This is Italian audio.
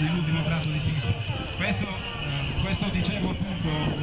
nell'ultimo tratto di Pisa. Questo, eh, questo dicevo appunto